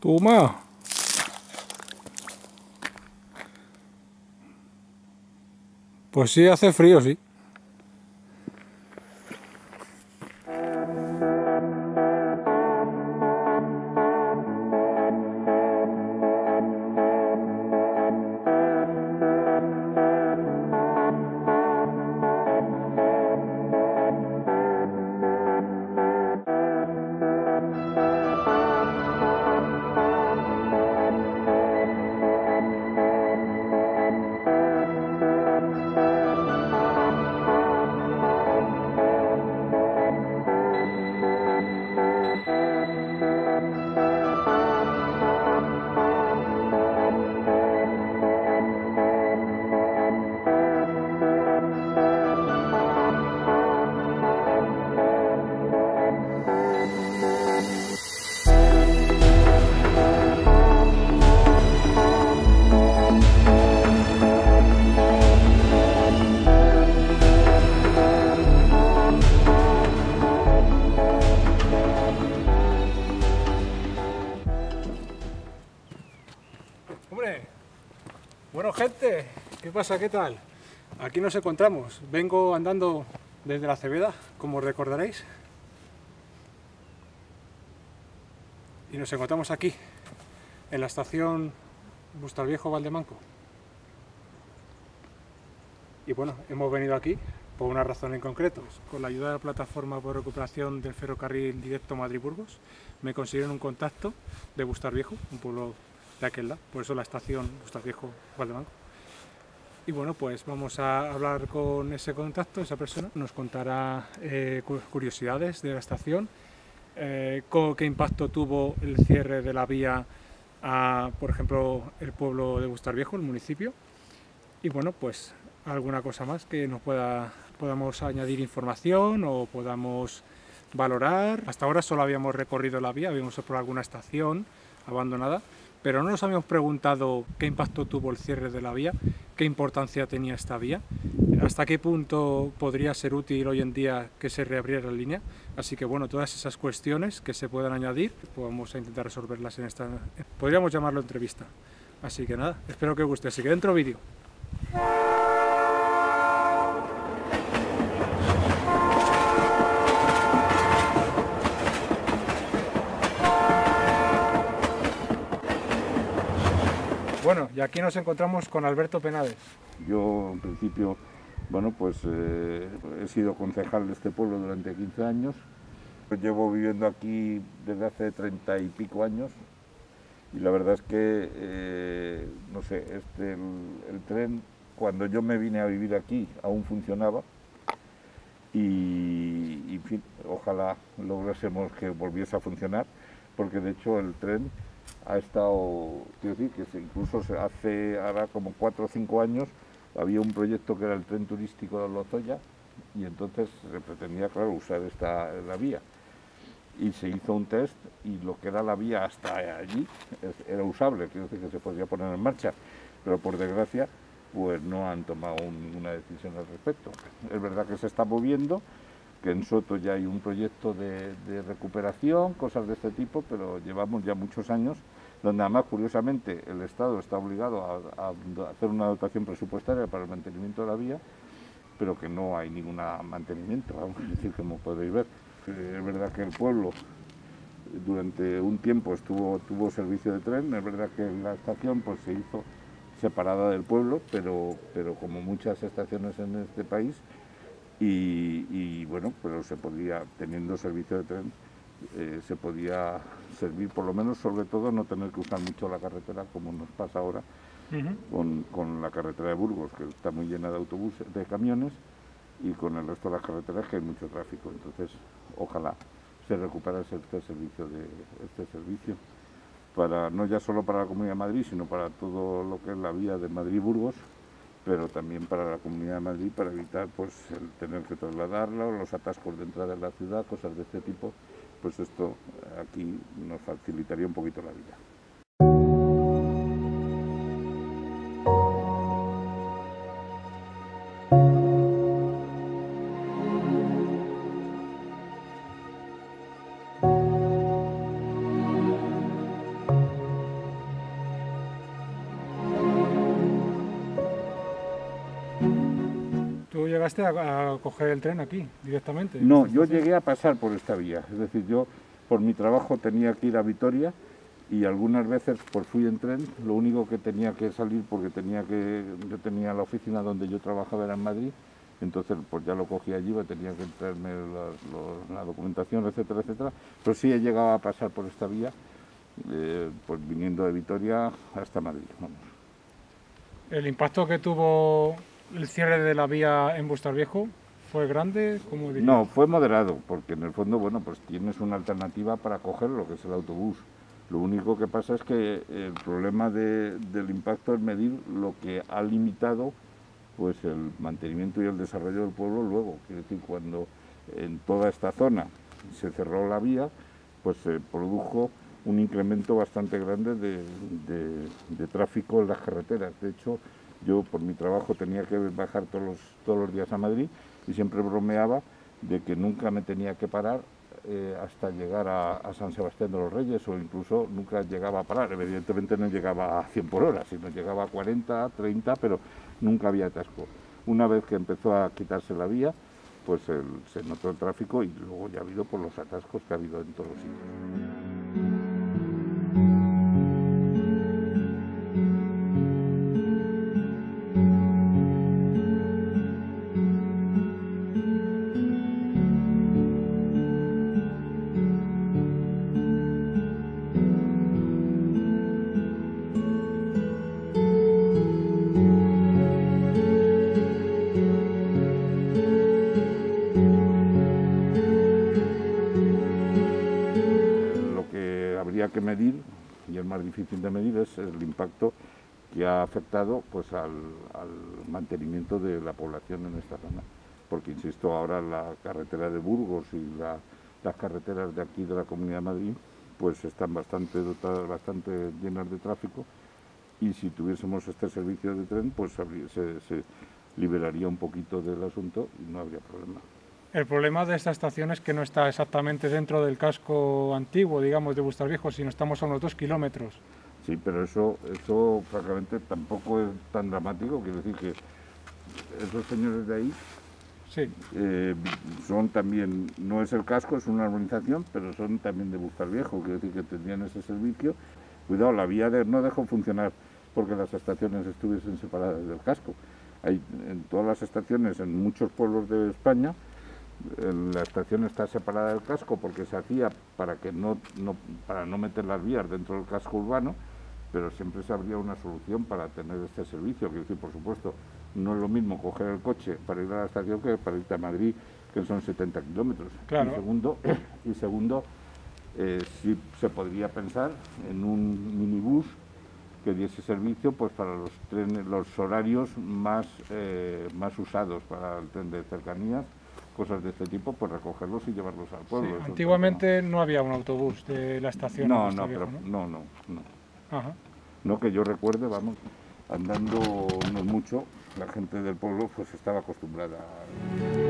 Toma. Pues sí, hace frío, sí. ¿Qué tal? Aquí nos encontramos. Vengo andando desde la Cebeda, como recordaréis. Y nos encontramos aquí, en la estación Bustalviejo Valdemanco. Y bueno, hemos venido aquí por una razón en concreto. Con la ayuda de la plataforma por recuperación del ferrocarril directo Madrid-Burgos, me consiguieron un contacto de Bustalviejo, un pueblo de aquel lado, por eso la estación Bustalviejo Valdemanco. Y bueno, pues vamos a hablar con ese contacto, esa persona, nos contará eh, curiosidades de la estación, eh, qué impacto tuvo el cierre de la vía a, por ejemplo, el pueblo de Bustalviejo, el municipio, y bueno, pues alguna cosa más que nos pueda podamos añadir información o podamos valorar. Hasta ahora solo habíamos recorrido la vía, habíamos por alguna estación abandonada, pero no nos habíamos preguntado qué impacto tuvo el cierre de la vía, qué importancia tenía esta vía, hasta qué punto podría ser útil hoy en día que se reabriera la línea. Así que bueno, todas esas cuestiones que se puedan añadir, pues vamos a intentar resolverlas en esta, podríamos llamarlo entrevista. Así que nada, espero que guste, así que dentro vídeo. Bueno, y aquí nos encontramos con Alberto Penades. Yo, en principio, bueno, pues eh, he sido concejal de este pueblo durante 15 años. Llevo viviendo aquí desde hace 30 y pico años y la verdad es que, eh, no sé, este, el, el, tren, cuando yo me vine a vivir aquí, aún funcionaba y, en fin, ojalá lográsemos que volviese a funcionar, porque de hecho el tren ha estado, quiero decir, que incluso hace ahora como cuatro o cinco años había un proyecto que era el tren turístico de Lozoya y entonces se pretendía, claro, usar esta la vía. Y se hizo un test y lo que era la vía hasta allí era usable, quiero decir que se podía poner en marcha, pero por desgracia pues no han tomado ninguna decisión al respecto. Es verdad que se está moviendo, que en Soto ya hay un proyecto de, recuperación, cosas de este tipo, pero llevamos ya muchos años, donde además, curiosamente, el Estado está obligado a, hacer una dotación presupuestaria para el mantenimiento de la vía, pero que no hay ningún mantenimiento, vamos a decir, como podéis ver. Es verdad que el pueblo durante un tiempo estuvo, tuvo servicio de tren, es verdad que la estación pues, se hizo separada del pueblo, pero, pero como muchas estaciones en este país, y, y, bueno, pero se podía, teniendo servicio de tren, eh, se podía servir por lo menos, sobre todo, no tener que usar mucho la carretera como nos pasa ahora uh -huh. con, con, la carretera de Burgos, que está muy llena de autobuses, de camiones, y con el resto de las carreteras que hay mucho tráfico. Entonces, ojalá se recupere este servicio, de, este servicio para, no ya solo para la Comunidad de Madrid, sino para todo lo que es la vía de Madrid-Burgos, pero también para la Comunidad de Madrid para evitar pues el tener que trasladarlo, los atascos de entrada en la ciudad, cosas de este tipo, pues esto aquí nos facilitaría un poquito la vida. Llegaste a, coger el tren aquí directamente? No, yo llegué a pasar por esta vía. Es decir, yo por mi trabajo tenía que ir a Vitoria y algunas veces pues fui en tren. Lo único que tenía que salir porque tenía que yo tenía la oficina donde yo trabajaba era en Madrid. Entonces, pues ya lo cogí allí, tenía que entrarme la, documentación, etcétera, etcétera. Pero sí he llegado a pasar por esta vía, eh, pues viniendo de Vitoria hasta Madrid. Vamos. ¿El impacto que tuvo el cierre de la vía en Bustar Viejo fue grande? como no, fue moderado, porque en el fondo, bueno, pues tienes una alternativa para coger lo que es el autobús. Lo único que pasa es que el problema del impacto es medir lo que ha limitado pues el mantenimiento y el desarrollo del pueblo luego. Quiero decir, cuando en toda esta zona se cerró la vía, pues se produjo un incremento bastante grande de, tráfico en las carreteras. De hecho, yo por mi trabajo tenía que bajar todos los, todos los días a Madrid y siempre bromeaba de que nunca me tenía que parar eh, hasta llegar a, San Sebastián de los Reyes o incluso nunca llegaba a parar. Evidentemente no llegaba a 100 por hora, sino llegaba a 40, 30, pero nunca había atasco. Una vez que empezó a quitarse la vía, pues se notó el tráfico y luego ya ha habido por los atascos que ha habido en todos los sitios. Difícil de medir, es el impacto que ha afectado pues, al, mantenimiento de la población en esta zona. Porque, insisto, ahora la carretera de Burgos y las carreteras de aquí de la Comunidad de Madrid pues están bastante dotadas, bastante llenas de tráfico y si tuviésemos este servicio de tren pues se, se liberaría un poquito del asunto y no habría problema. El problema de esta estación es que no está exactamente dentro del casco antiguo, digamos, de Bustar Viejo, sino estamos a unos dos kilómetros. Sí, pero eso, eso francamente tampoco es tan dramático. Quiero decir que esos señores de ahí sí. Eh, son también, no es el casco, es una urbanización, pero son también de Bustar Viejo, quiero decir que tendrían ese servicio. Cuidado, la vía no dejó funcionar porque las estaciones estuviesen separadas del casco. Hay en todas las estaciones, en muchos pueblos de España, la estación está separada del casco porque se hacía para que no, para no meter las vías dentro del casco urbano, pero siempre se habría una solución para tener este servicio. Quiero decir, por supuesto, no es lo mismo coger el coche para ir a la estación que para irte a Madrid, que son 70 kilómetros. Y segundo, y segundo eh, sí se podría pensar en un minibús que diese servicio pues para los trenes, los horarios más, eh, más usados para el tren de cercanías cosas de este tipo, pues recogerlos y llevarlos al pueblo. antiguamente no había un autobús de la estación. No, no, pero, ¿no? no, no, No que yo recuerde, vamos, andando no mucho, la gente del pueblo pues estaba acostumbrada a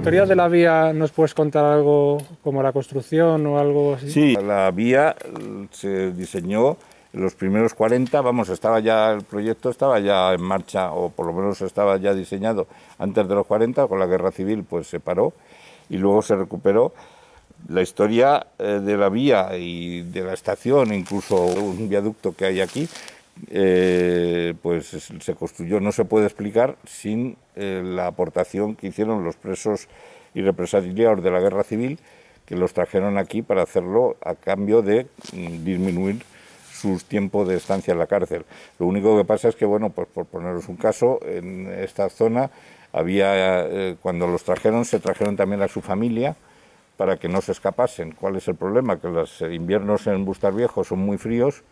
historia de la vía nos puedes contar algo como la construcción o algo así? Sí, la vía se diseñó en los primeros 40, vamos, estaba ya el proyecto estaba ya en marcha o por lo menos estaba ya diseñado antes de los 40, con la guerra civil pues se paró y luego se recuperó. La historia eh, de la vía y de la estación, incluso un viaducto que hay aquí, eh, pues se construyó, no se puede explicar sin eh, la aportación que hicieron los presos y represaliados de la guerra civil, que los trajeron aquí para hacerlo a cambio de mm, disminuir sus tiempos de estancia en la cárcel. Lo único que pasa es que, bueno, pues por poneros un caso, en esta zona había, eh, cuando los trajeron, se trajeron también a su familia para que no se escapasen. ¿Cuál es el problema? Que los inviernos en Bustar Viejo son muy fríos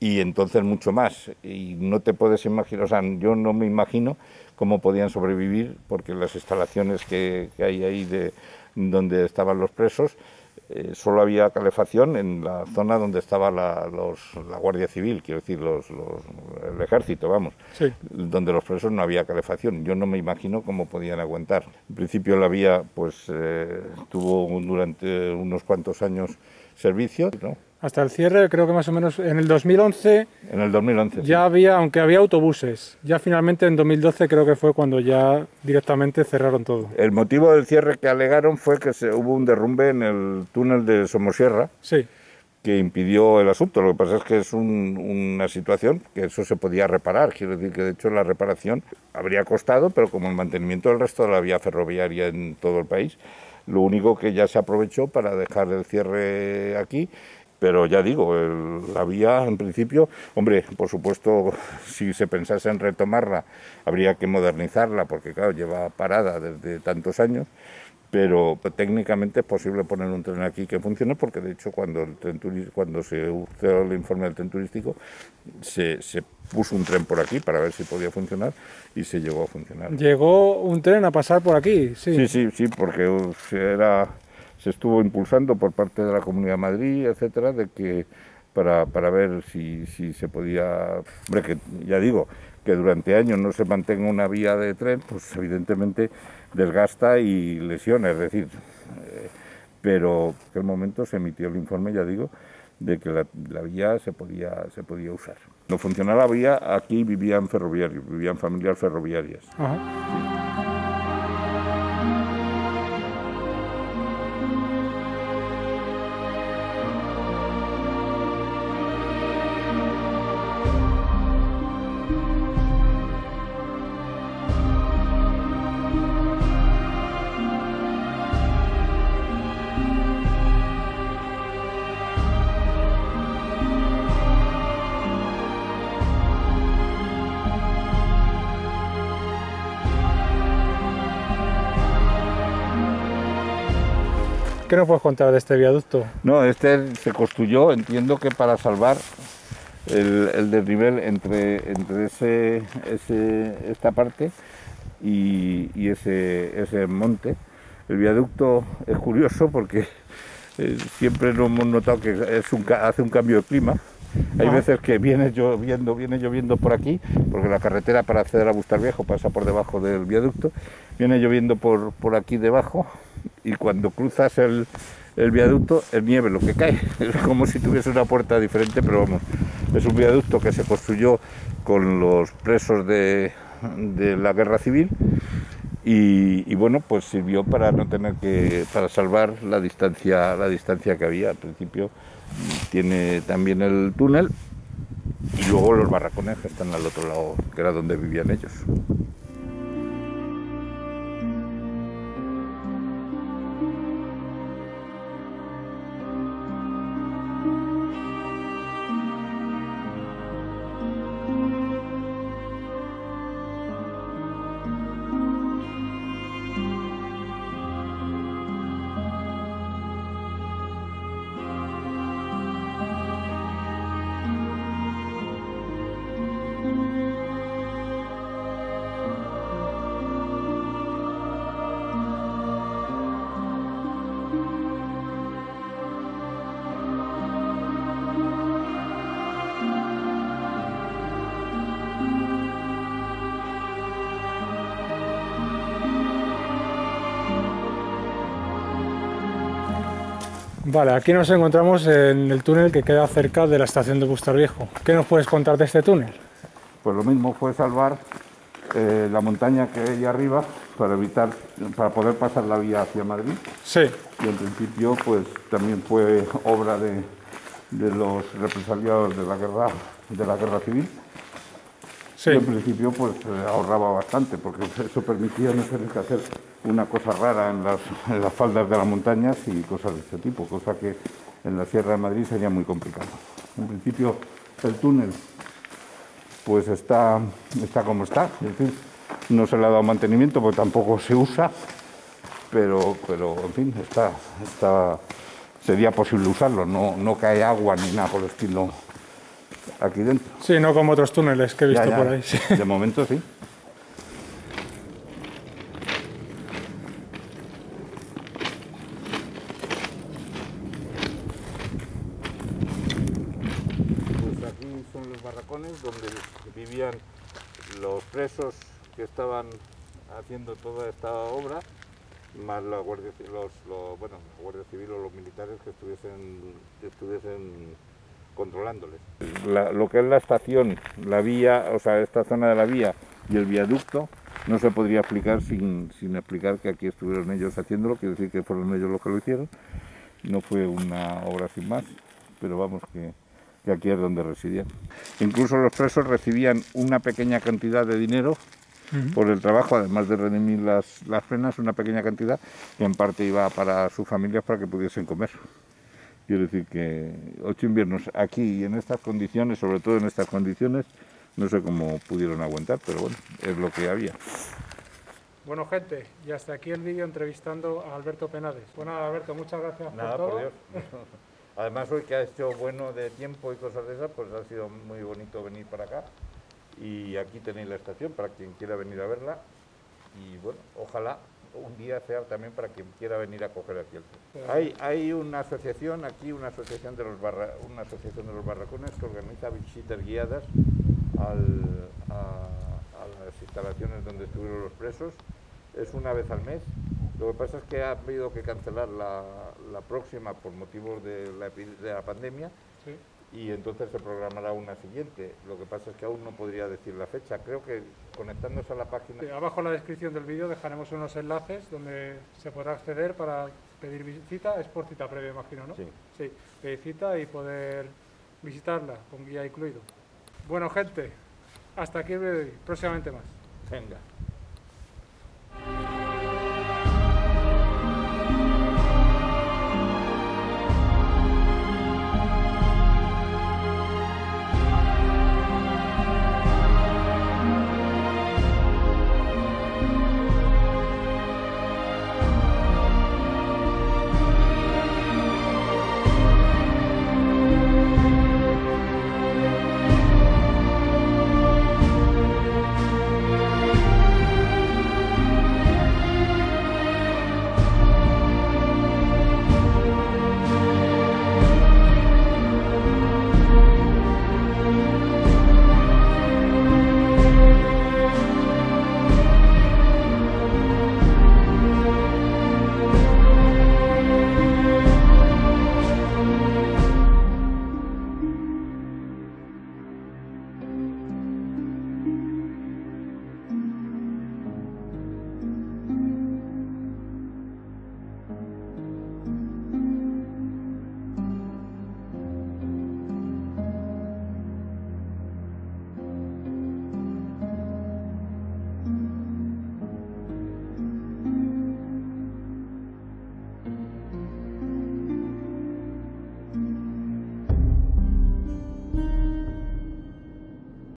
y entonces mucho más. Y no te puedes imaginar, o sea, yo no me imagino cómo podían sobrevivir, porque las instalaciones que, hay ahí de donde estaban los presos eh, solo había calefacción en la zona donde estaba la, Guardia Civil, quiero decir, el ejército, vamos, donde los presos no había calefacción. Yo no me imagino cómo podían aguantar. En principio la vía pues eh, tuvo durante unos cuantos años servicio, ¿no? Hasta el cierre, creo que más o menos en el 2011. En el 2011. Ya había, aunque había autobuses, ya finalmente en 2012 creo que fue cuando ya directamente cerraron todo. El motivo del cierre que alegaron fue que se, hubo un derrumbe en el túnel de Somosierra. Sí. que impidió el asunto. Lo que pasa es que es una situación que eso se podía reparar. Quiero decir que de hecho la reparación habría costado, pero como el mantenimiento del resto de la vía ferroviaria en todo el país, lo único que ya se aprovechó para dejar el cierre aquí pero ya digo, la vía en principio, hombre, por supuesto, si se pensase en retomarla, habría que modernizarla, porque claro, lleva parada desde tantos años, pero técnicamente es posible poner un tren aquí que funcione, porque de hecho cuando, el tren cuando se usó el informe del tren turístico, se, se puso un tren por aquí para ver si podía funcionar y se llegó a funcionar. ¿Llegó un tren a pasar por aquí? Sí, sí, sí, sí porque era se estuvo impulsando por parte de la Comunidad de Madrid, etcétera, de que para, para ver si, si se podía, hombre, que ya digo, que durante años no se mantenga una vía de tren, pues evidentemente desgasta y lesiona, es decir, eh, pero en aquel momento se emitió el informe, ya digo, de que la, vía se podía, se podía usar. No funcionaba la vía, aquí vivían ferroviarios, vivían familias ferroviarias. ¿Qué nos puedes contar de este viaducto? No, este se construyó, entiendo que para salvar el, el desnivel entre, entre ese, esta parte y, ese, ese monte. El viaducto es curioso porque eh, siempre lo hemos notado que es hace un cambio de clima. Hay veces que viene lloviendo, viene lloviendo por aquí, porque la carretera para acceder a Bustar Viejo pasa por debajo del viaducto, viene lloviendo por, por aquí debajo y cuando cruzas el, viaducto es nieve lo que cae. Es como si tuviese una puerta diferente, pero vamos, es un viaducto que se construyó con los presos de, la guerra civil y, bueno, pues sirvió para no tener que, para salvar la distancia, la distancia que había. Al principio tiene también el túnel y luego los barracones que están al otro lado, que era donde vivían ellos. Vale, aquí nos encontramos en el túnel que queda cerca de la estación de Bustar Viejo. ¿Qué nos puedes contar de este túnel? Pues lo mismo fue salvar eh, la montaña que hay arriba para evitar, para poder pasar la vía hacia Madrid. Sí. Y en principio, pues también fue obra de, de los represaliados de la guerra, de la guerra civil. En principio, pues eh, ahorraba bastante, porque eso permitía no tener que hacer una cosa rara en las, faldas de las montañas y cosas de este tipo, cosa que en la Sierra de Madrid sería muy complicado. En principio el túnel pues está, está como está, es decir, no se le ha dado mantenimiento porque tampoco se usa, pero, pero en fin, está, está, sería posible usarlo, no, no cae agua ni nada por el estilo aquí dentro. Sí, no como otros túneles que he visto por ahí. De momento sí. Pues aquí son los barracones donde vivían los presos que estaban haciendo toda esta obra más la guardia, los, los, bueno, civil o los militares que estuviesen controlándoles. lo que es la estación, la vía, o sea, esta zona de la vía y el viaducto, no se podría explicar sin, sin explicar que aquí estuvieron ellos haciéndolo, quiere decir que fueron ellos los que lo hicieron. No fue una obra sin más, pero vamos que, que aquí es donde residían. Incluso los presos recibían una pequeña cantidad de dinero por el trabajo, además de redimir las, las penas, una pequeña cantidad que en parte iba para sus familias para que pudiesen comer. Quiero decir que ocho inviernos aquí y en estas condiciones, sobre todo en estas condiciones, no sé cómo pudieron aguantar, pero bueno, es lo que había. Bueno, gente, y hasta aquí el vídeo entrevistando a Alberto Penades. Bueno, Alberto, muchas gracias Nada, por todo. Dios. Además, hoy que ha hecho bueno de tiempo y cosas de esas, pues ha sido muy bonito venir para acá. Y aquí tenéis la estación para quien quiera venir a verla. Y bueno, ojalá un día sea también para quien quiera venir a coger aquí el hay, hay una asociación aquí, una asociación de los barra, una asociación de los barracones que organiza visitas guiadas al, a, las instalaciones donde estuvieron los presos. Es una vez al mes. Lo que pasa es que ha habido que cancelar la, la próxima por motivos de la, de la pandemia. Sí y entonces se programará una siguiente. Lo que pasa es que aún no podría decir la fecha. Creo que conectándose a la página... abajo en la descripción del vídeo dejaremos unos enlaces donde se podrá acceder para pedir visita. Es por cita previa, imagino, ¿no? Sí. Sí, pedir cita y poder visitarla con guía incluido. Bueno, gente, hasta aquí próximamente más. Venga.